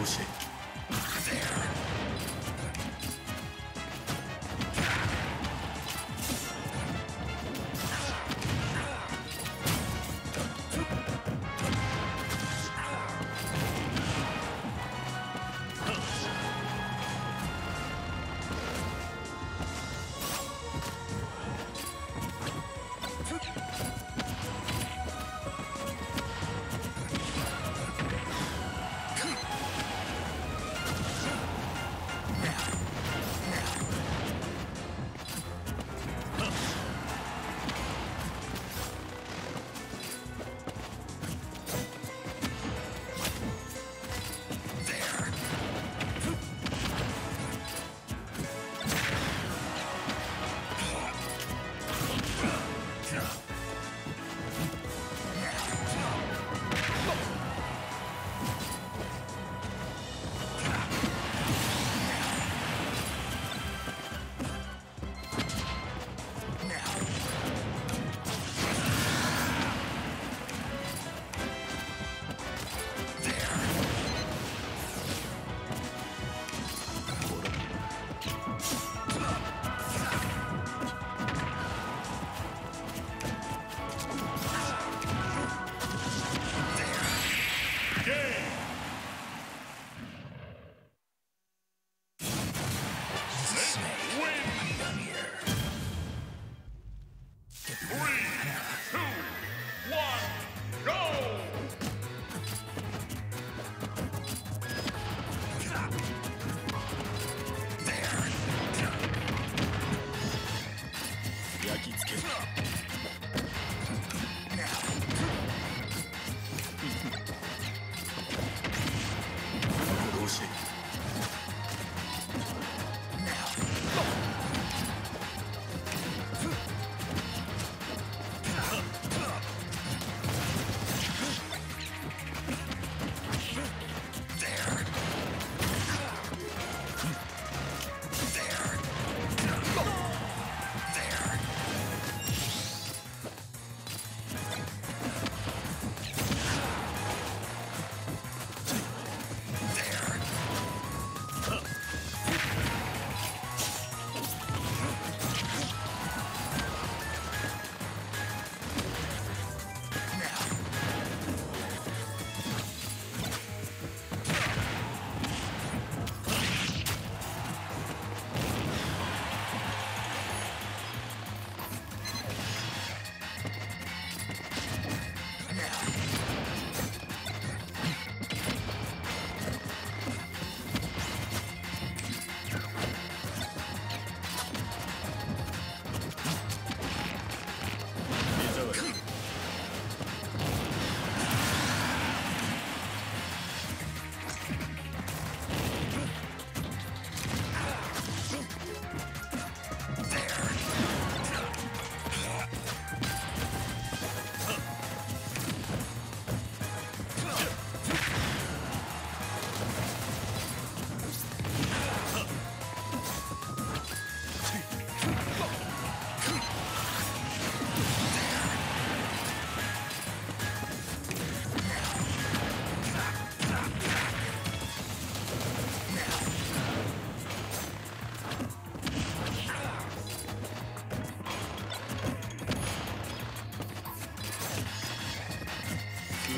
Rusek. 또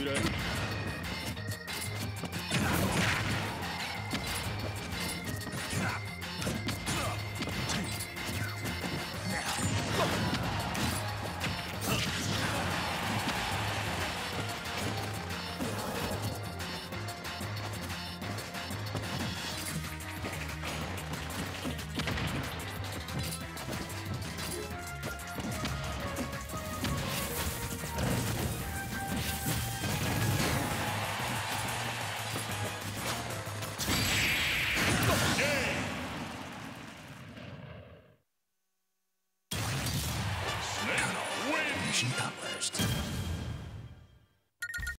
wieder. Operation Outburst.